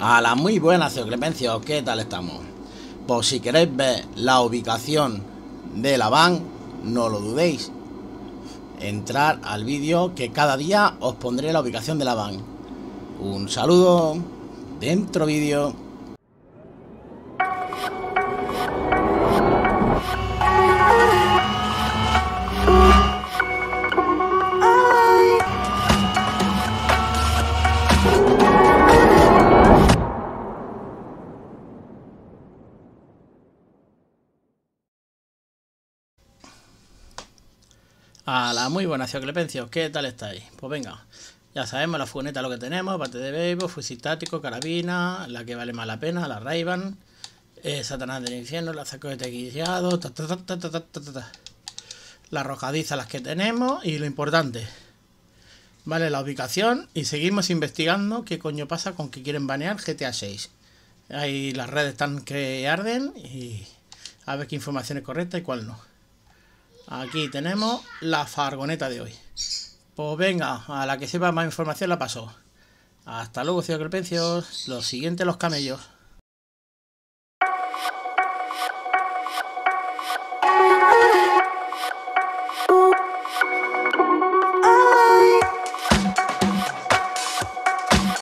A la muy buena, Seo Clemencio, ¿qué tal estamos? Pues si queréis ver la ubicación de la van, no lo dudéis. Entrar al vídeo que cada día os pondré la ubicación de la van. Un saludo, dentro vídeo. A la muy buena, Clepencio, ¿qué tal estáis? Pues venga, ya sabemos la furgoneta lo que tenemos, parte de Bebo, fusil táctico, carabina, la que vale más la pena, la Rayban, eh, Satanás del infierno, la saco de tequillado, ta, ta, las arrojadizas las que tenemos y lo importante, vale, la ubicación y seguimos investigando qué coño pasa con que quieren banear GTA 6. Ahí las redes están que arden y a ver qué información es correcta y cuál no. Aquí tenemos la fargoneta de hoy. Pues venga, a la que sepa más información la paso. Hasta luego, ciudad Crepencios. Los siguientes, los camellos.